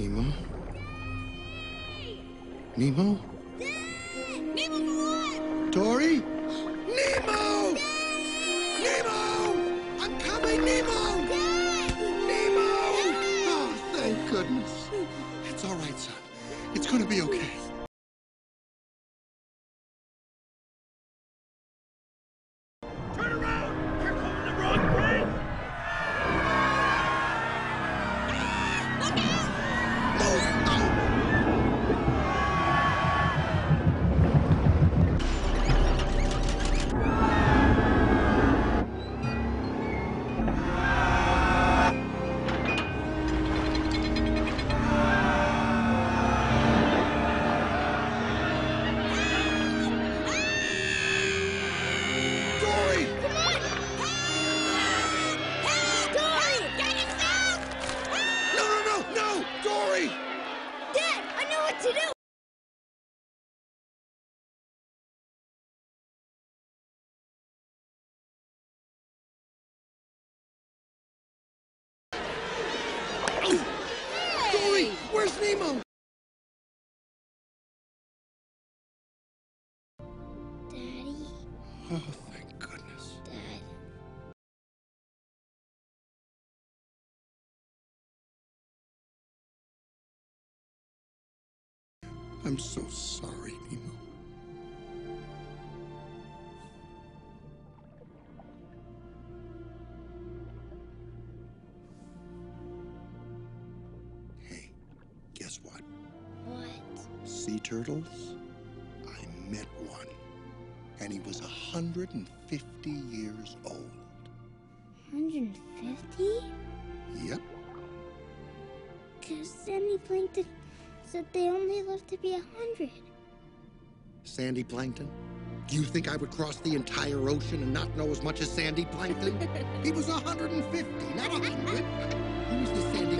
Nemo? Nemo? Nemo for what? Dory? Nemo! Nemo! I'm coming, Nemo! Nemo! Oh, thank goodness. It's all right, son. It's gonna be okay. Turn around! You're coming the wrong way! What to do! Dory! Where's Nemo? Daddy, I'm so sorry, Nemo. Hey, guess what? What? Sea turtles? I met one. And he was 150 years old. 150? Yep. Because Sandy Plankton said they only live to be a hundred. Sandy Plankton? Do you think I would cross the entire ocean and not know as much as Sandy Plankton? he was 150, not 100. Who is was the Sandy